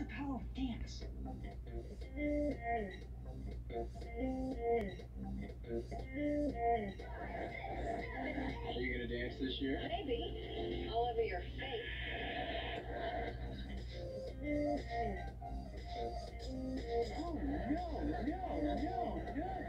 the power of dance. Are you gonna dance this year? Maybe. All over your face. Oh, no, no, no, no.